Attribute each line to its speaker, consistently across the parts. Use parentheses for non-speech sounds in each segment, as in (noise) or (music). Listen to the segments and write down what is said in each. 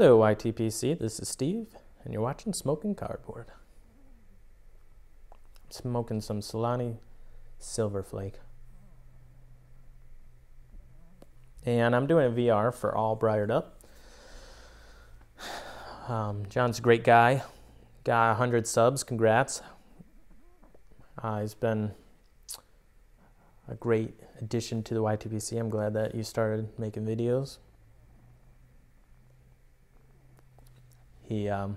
Speaker 1: Hello, YTPC. This is Steve, and you're watching Smoking Cardboard. Smoking some Solani Silver Flake. And I'm doing a VR for All Briared Up. Um, John's a great guy. Got 100 subs. Congrats. Uh, he's been a great addition to the YTPC. I'm glad that you started making videos. He um,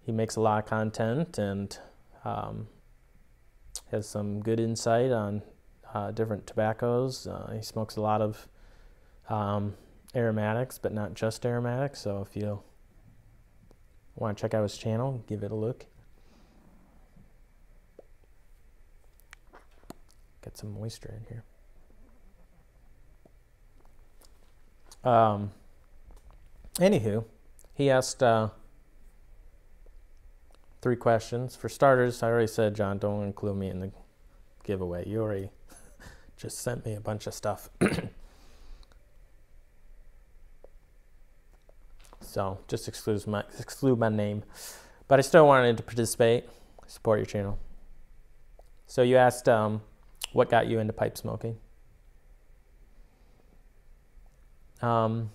Speaker 1: he makes a lot of content and um, has some good insight on uh, different tobaccos. Uh, he smokes a lot of um, aromatics, but not just aromatics. So if you want to check out his channel, give it a look. Get some moisture in here. Um, anywho, he asked uh, three questions. For starters, I already said, John, don't include me in the giveaway. You already (laughs) just sent me a bunch of stuff. (clears throat) so just exclude my exclude my name. But I still wanted to participate, support your channel. So you asked um, what got you into pipe smoking? Um,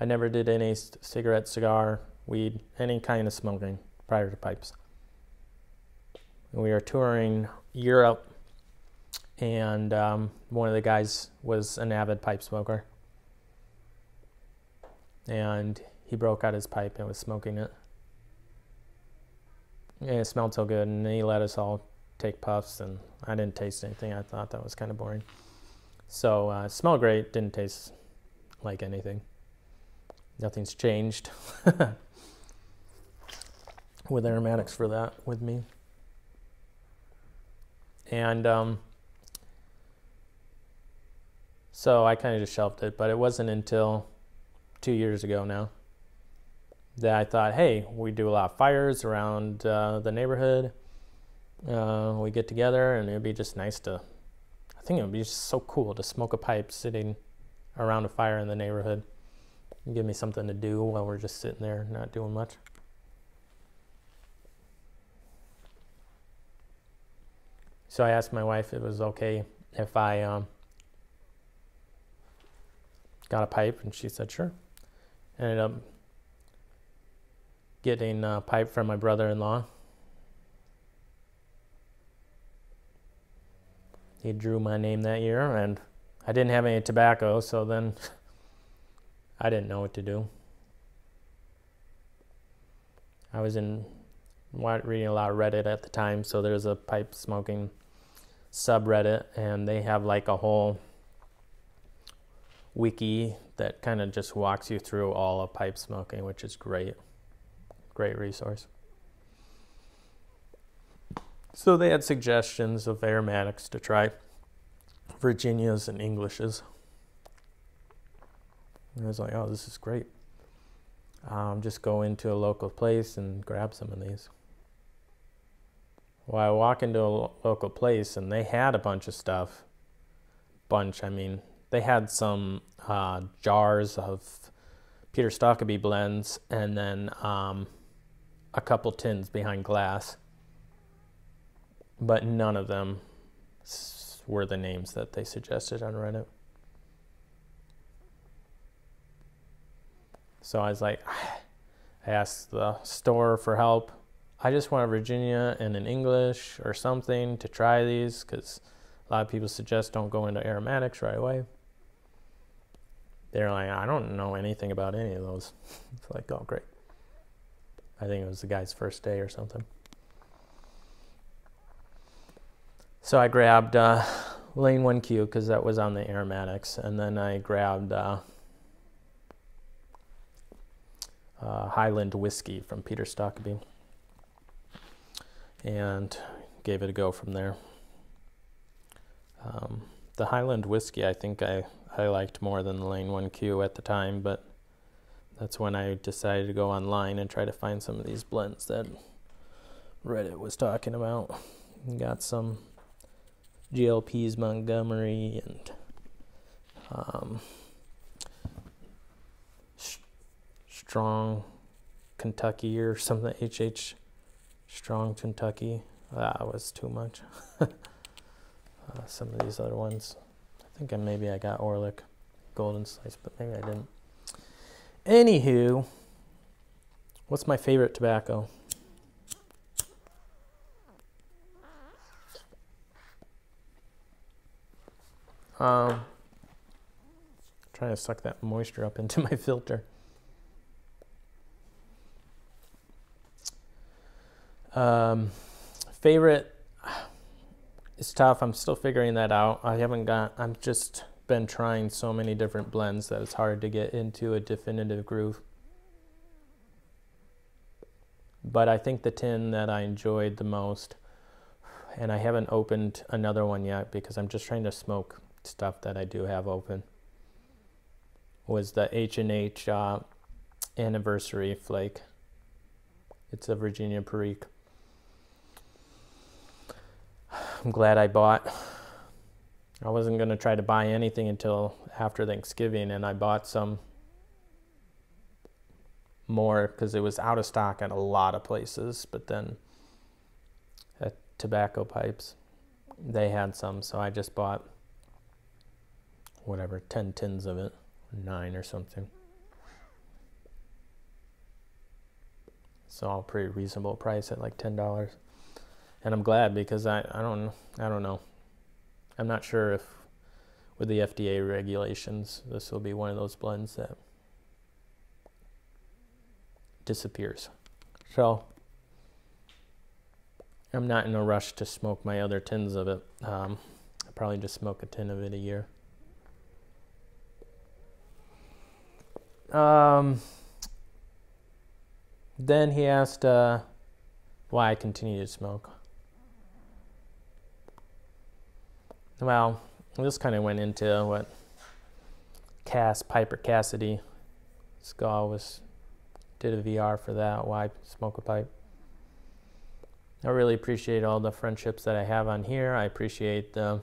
Speaker 1: I never did any cigarette, cigar, weed, any kind of smoking prior to pipes. We were touring Europe, and um, one of the guys was an avid pipe smoker. And he broke out his pipe and was smoking it. And it smelled so good, and he let us all take puffs, and I didn't taste anything. I thought that was kind of boring. So uh, smelled great, didn't taste like anything. Nothing's changed (laughs) with aromatics for that with me. And um, so I kind of just shelved it, but it wasn't until two years ago now that I thought, hey, we do a lot of fires around uh, the neighborhood uh, we get together and it'd be just nice to i think it would be just so cool to smoke a pipe sitting around a fire in the neighborhood give me something to do while we're just sitting there not doing much. So i asked my wife if it was okay if i um, got a pipe and she said sure. Ended up getting a pipe from my brother-in-law. He drew my name that year, and I didn't have any tobacco, so then (laughs) I didn't know what to do. I was in reading a lot of Reddit at the time, so there's a pipe smoking subreddit, and they have like a whole wiki that kind of just walks you through all of pipe smoking, which is great. Great resource. So they had suggestions of aromatics to try, Virginias and Englishes. And I was like, oh, this is great. Um, just go into a local place and grab some of these. Well, I walk into a lo- local place and they had a bunch of stuff. Bunch, I mean, they had some uh, jars of Peter Stokkebye blends and then um, a couple tins behind glass but none of them were the names that they suggested on Reddit. So I was like, (sighs) I asked the store for help. I just want a Virginia and an English or something to try these because a lot of people suggest don't go into aromatics right away. They're like, I don't know anything about any of those. (laughs) it's like, oh, great. I think it was the guy's first day or something. So I grabbed uh, Lane 1Q because that was on the aromatics, and then I grabbed uh, uh, Highland Whiskey from Peter Stokkebye and gave it a go from there. Um, the Highland Whiskey I think I, I liked more than the Lane 1Q at the time, but that's when I decided to go online and try to find some of these blends that Reddit was talking about. Got some GLP's Montgomery and um, Strong Kentucky or something. HH Strong Kentucky. That was too much. (laughs) uh, some of these other ones. I think I, maybe I got Orlik Golden Slice, but maybe I didn't. Anywho, what's my favorite tobacco? Um, trying to suck that moisture up (laughs) into my filter. Um, favorite it's tough. I'm still figuring that out. I haven't got. I'm just been trying so many different blends that it's hard to get into a definitive groove. But I think the tin that I enjoyed the most, and I haven't opened another one yet because I'm just trying to smoke stuff that I do have open, was the H and H uh, anniversary flake. It's a Virginia Perique. I'm glad I bought. I wasn't going to try to buy anything until after Thanksgiving, and I bought some more because it was out of stock at a lot of places. But then at Tobacco Pipes, they had some, so I just bought whatever, 10 tins of it, nine or something. So all pretty reasonable price at like $10 and I'm glad because I, I don't I don't know. I'm not sure if with the FDA regulations this will be one of those blends that disappears. So I'm not in a rush to smoke my other tins of it. Um, I probably just smoke a tin of it a year. Um, then he asked uh, why I continue to smoke. Well, this kind of went into what Cass Piper Cassidy Skull was did a VR for that. Why smoke a pipe? I really appreciate all the friendships that I have on here. I appreciate the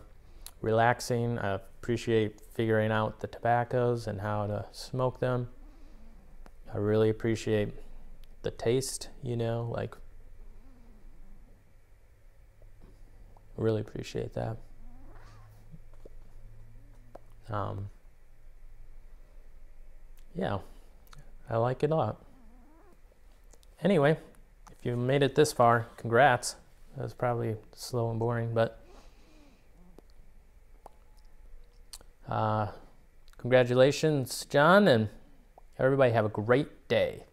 Speaker 1: relaxing. I appreciate figuring out the tobaccos and how to smoke them. I really appreciate the taste, you know, like really appreciate that. Um, yeah, I like it a lot. Anyway, if you made it this far, congrats. That was probably slow and boring, but uh, congratulations, John, and everybody have a great day.